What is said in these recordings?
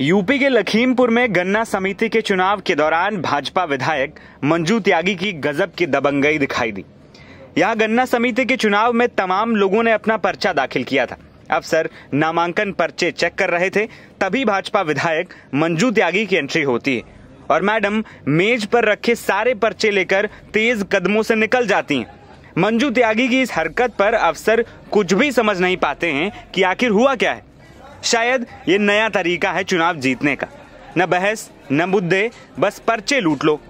UP के लखीमपुर में गन्ना समिति के चुनाव के दौरान भाजपा विधायक मंजू त्यागी की गजब की दबंगई दिखाई दी। यहाँ गन्ना समिति के चुनाव में तमाम लोगों ने अपना पर्चा दाखिल किया था। अफसर नामांकन पर्चे चेक कर रहे थे, तभी भाजपा विधायक मंजू त्यागी की एंट्री होती है। और मैडम, मेज पर रखे सारे पर्चे लेकर तेज कदमों से निकल जाती हैं। मंजू त्यागी की इस हरकत पर अफसर कुछ भी समझ नहीं पाते हैं कि आखिर हुआ क्या है। शायद ये नया तरीका है चुनाव जीतने का। न बहस, न मुद्दे, बस पर्चे लूट लो।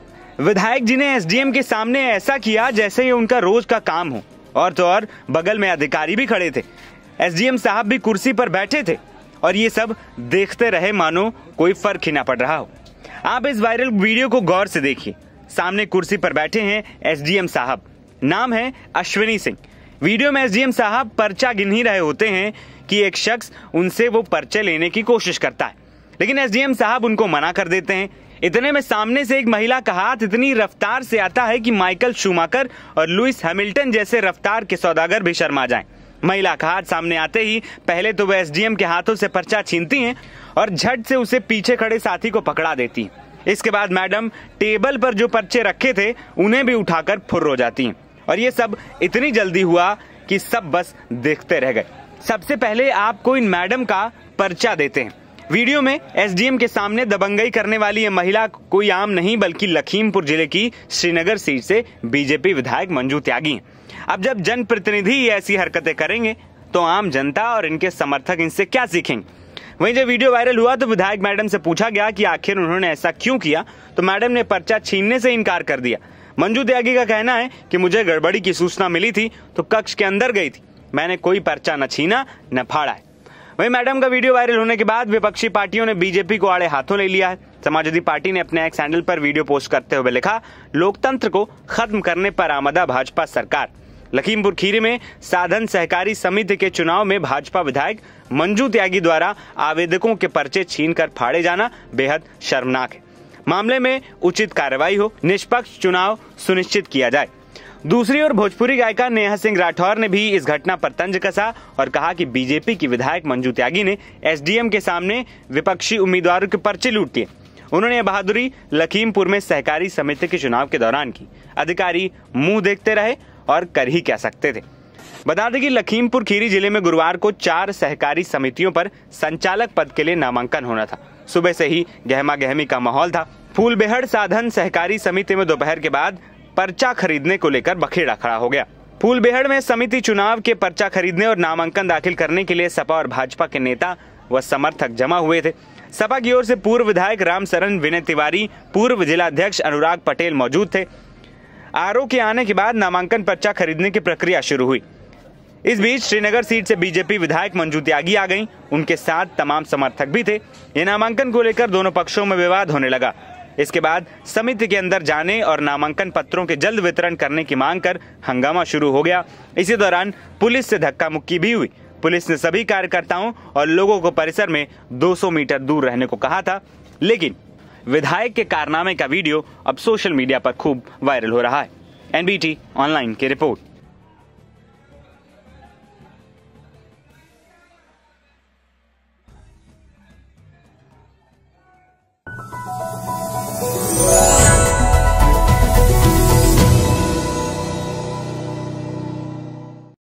विधायक जी ने एसडीएम के सामने ऐसा किया जैसे ये उनका रोज का काम हो। और तो और, बगल में अधिकारी भी खड़े थे। एसडीएम साहब भी कुर्सी पर बैठे थे। और ये सब देखते रहे मानो कोई फ़र्क ही ना पड़ रहा हो। आप इस वायरल वीडियो को गौर से देखिए। सामने कुर्सी पर बैठे हैं एसडीएम साहब। नाम है अश्विनी सिंह। वीडियो में एसडीएम साहब पर्चा गिन ही रहे होते हैं कि एक शख्स उनसे वो पर्चे लेने की कोशिश करता है। लेकिन एसडीएम साहब उनको मना कर देते हैं। इतने में सामने से एक महिला का हाथ इतनी रफ्तार से आता है कि माइकल शुमाकर और लुइस हैमिल्टन जैसे रफ्तार के सौदागर भी शर्मा जाएँ। महिला का हाथ सामने आते ही पहले तो वह एसडीएम के हाथों से पर्चा छीनती हैं और झट से उसे पीछे खड़े साथी को पकड़ा देती इसके बाद मैडम टेबल पर जो पर्चे रखे थे, उन्हें भी उठाकर फुर्र हो जाती हैं। और ये सब इतनी जल्दी हुआ कि सब बस देखते रह गए। सबसे पहले आपको इन मैडम का पर्चा देते हैं। वीडियो में एसडीएम के सामने दबंगई करने वाली ये महिला कोई आम नहीं, बल्कि लखीमपुर ज़िले की श्रीनगर सीट से बीजेपी विधायक मंजू त्यागी हैं। अब जब जनप्रतिनिधि ऐसी हरकतें करेंगे तो आम जनता और इनके समर्थक इनसे क्या सीखेंगे? वहीं जब वीडियो वायरल हुआ तो विधायक मैडम से पूछा गया कि आखिर उन्होंने ऐसा क्यों किया? तो मैडम ने पर्चा छीनने से इनकार कर दिया। मंजू त्यागी का कहना है कि मुझे गड़बड़ी की सूचना मिली थी तो कक्ष के अंदर गई थी। मैंने कोई पर्चा न छीना, न फाड़ा है। वहीं मैडम का वीडियो वायरल होने के बाद विपक्षी पार्टियों ने बीजेपी को आड़े हाथों ले लिया है। समाजवादी पार्टी ने अपने एक्स हैंडल पर वीडियो पोस्ट करते हुए लिखा, लोकतंत्र को खत्म करने पर आमदा भाजपा सरकार। लखीमपुर खीरी में साधन सहकारी समिति के चुनाव में भाजपा विधायक मंजू त्यागी द्वारा आवेदकों के पर्चे छीन कर फाड़े जाना बेहद शर्मनाक है। मामले में उचित कार्रवाई हो, निष्पक्ष चुनाव सुनिश्चित किया जाए। दूसरी ओर भोजपुरी गायिका नेहा सिंह राठौर ने भी इस घटना पर तंज कसा और कहा कि बीजेपी की विधायक मंजू त्यागी ने एसडीएम के सामने विपक्षी उम्मीदवारों के पर्चे लूट दिए उन्होंने बहादुरी लखीमपुर में सहकारी समिति के चुनाव के दौरान की। अधिकारी मुँह देखते रहे और कर ही कह सकते थे। बता दें कि लखीमपुर खीरी ज़िले में गुरुवार को चार सहकारी समितियों पर संचालक पद के लिए नामांकन होना था। सुबह से ही गहमा गहमी का माहौल था। फूलबेहड़ साधन सहकारी समिति में दोपहर के बाद पर्चा खरीदने को लेकर बखेड़ा खड़ा हो गया। फूलबेहड़ में समिति चुनाव के पर्चा खरीदने और नामांकन दाखिल करने के लिए सपा और भाजपा के नेता व समर्थक जमा हुए थे। सपा की ओर से पूर्व विधायक राम सरन विनय तिवारी, पूर्व जिलाध्यक्ष अनुराग पटेल मौजूद थे। आर के आने के बाद नामांकन पर्चा खरीदने की प्रक्रिया शुरू हुई। इस बीच श्रीनगर सीट से बीजेपी विधायक मंजू त्यागी आ गईं। उनके साथ तमाम समर्थक भी थे। ये नामांकन को लेकर दोनों पक्षों में विवाद होने लगा। इसके बाद समिति के अंदर जाने और नामांकन पत्रों के जल्द वितरण करने की मांग कर हंगामा शुरू हो गया। इसी दौरान पुलिस से धक्का मुक्की भी हुई। पुलिस ने सभी कार्यकर्ताओं और लोगों को परिसर में 200 मीटर दूर रहने को कहा था। लेकिन विधायक के कारनामे का वीडियो अब सोशल मीडिया पर खूब वायरल हो रहा है। एनबीटी ऑनलाइन की रिपोर्ट।